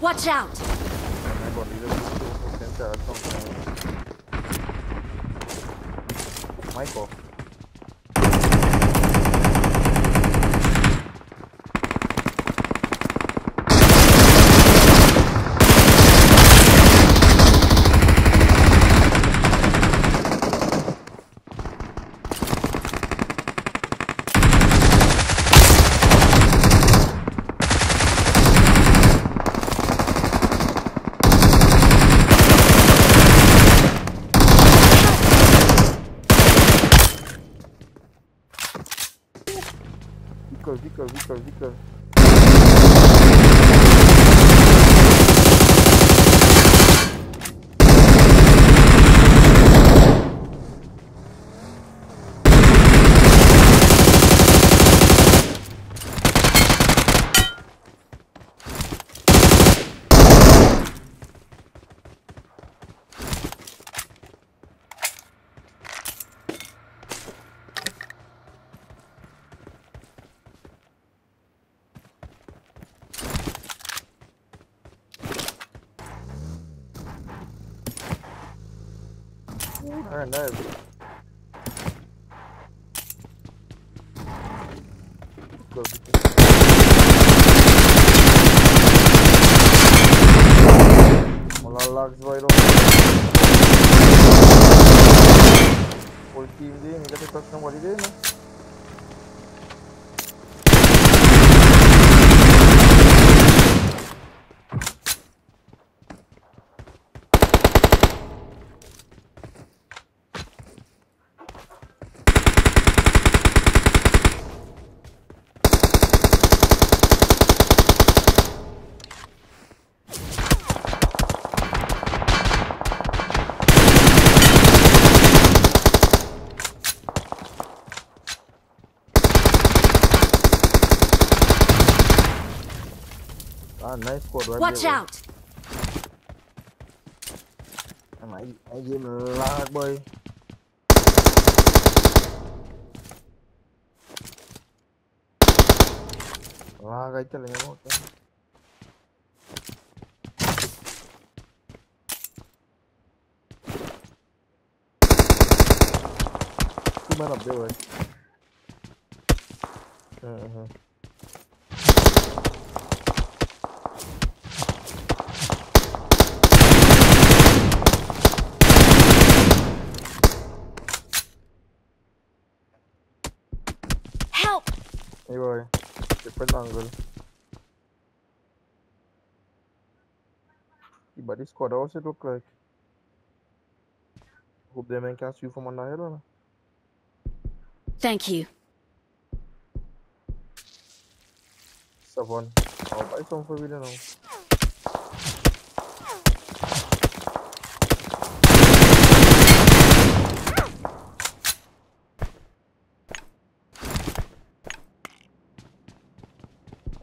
Watch out! Michael. Vică, Vică, Vică, Vică. Alright, nice. Go, Vickers. Wala lags ba ito? Full team din, hindi kasi touch ng wali din, no? Nice squad right Watch there, boy. out! Em hãy hãy diêm lag boy. Lag ay talaga mo. Two man up there, boy. Uh-huh. Help! Hey boy, different angle. The body squad house it look like. Hope them men can see you from under here? Thank you. Seven. I'll buy some for you now.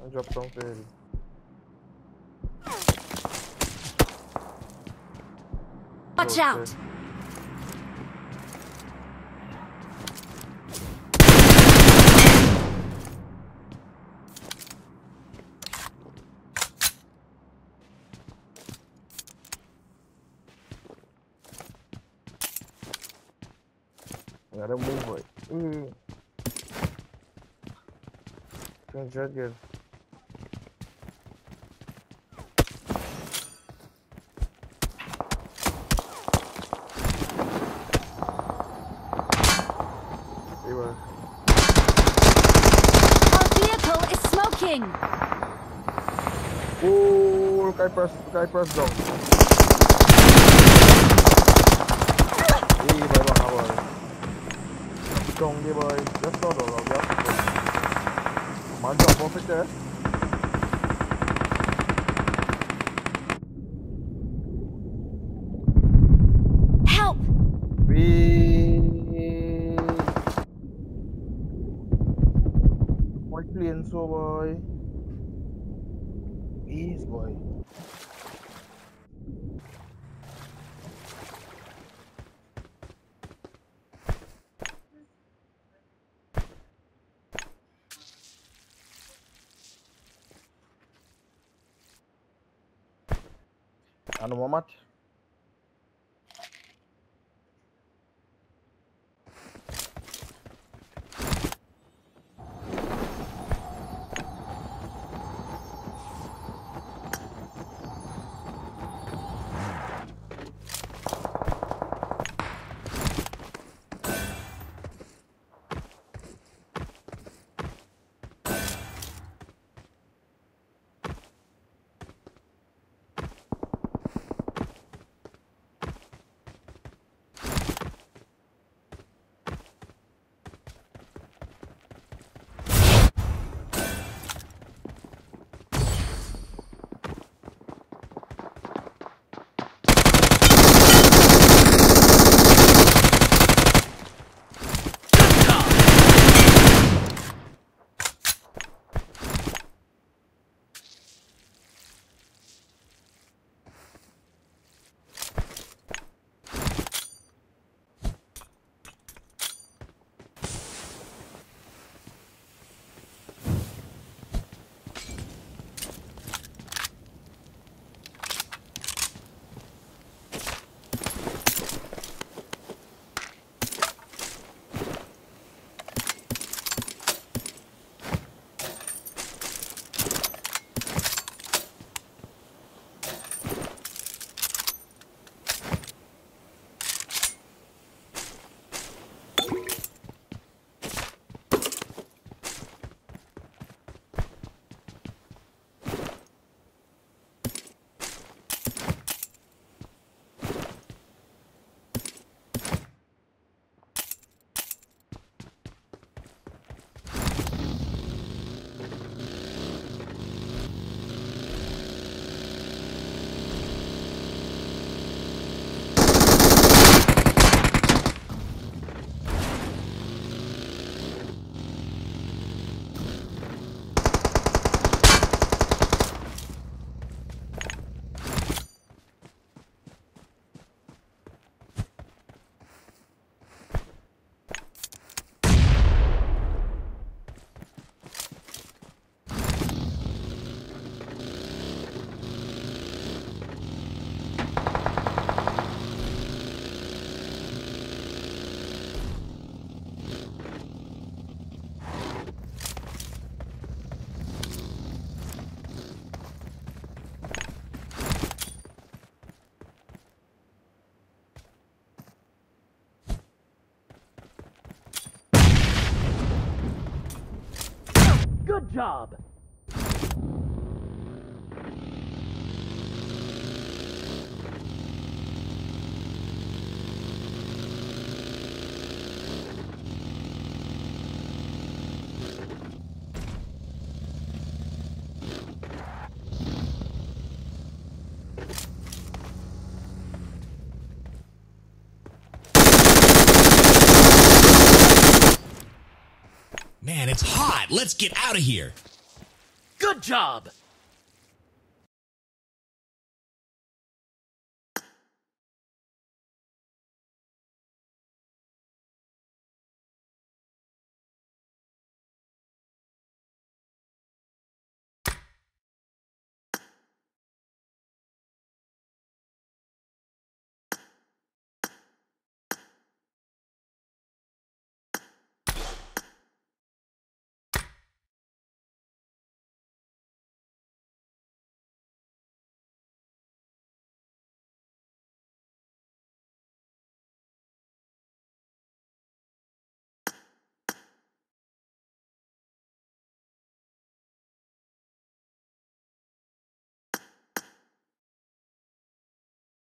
I'll drop some for you. Watch Okay. out! I gotta move it. Mm. Can judge it. Hey, boy. Our vehicle is smoking! Kay press, kay press down. Hey, boy, baka boy. Strong di boy. Just not all of that. Man, jump off it there. Help! We. White plane, so boy. Ease, boy. Anu Muhammad. Job. Man, it's hot. Let's get out of here. Good job.